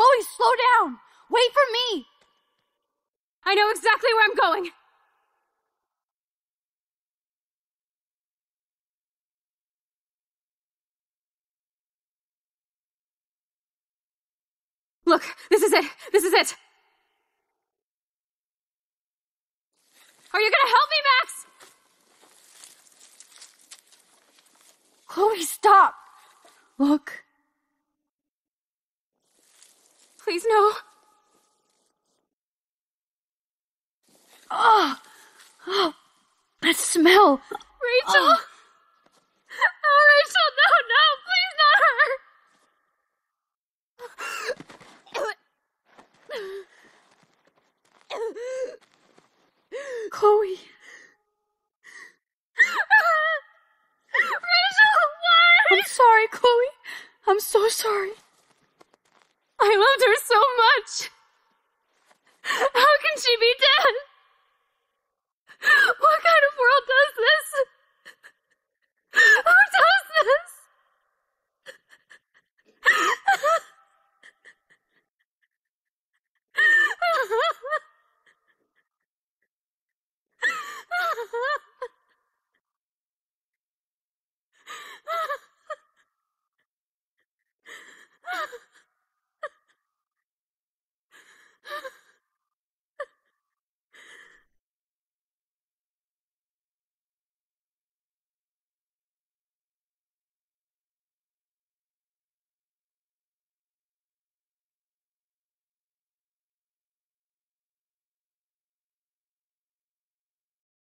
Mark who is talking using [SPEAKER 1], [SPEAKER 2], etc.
[SPEAKER 1] Chloe, slow down! Wait for me! I know exactly where I'm going! Look, this is it! This is it! Are you gonna help me, Max?
[SPEAKER 2] Chloe, stop! Look.
[SPEAKER 1] Please, no.
[SPEAKER 2] Oh! Oh! That smell!
[SPEAKER 1] Rachel! Oh, oh Rachel, no, no, please not her!
[SPEAKER 2] Chloe.
[SPEAKER 1] Rachel, why?
[SPEAKER 2] I'm sorry, Chloe. I'm so sorry.
[SPEAKER 1] I loved her much.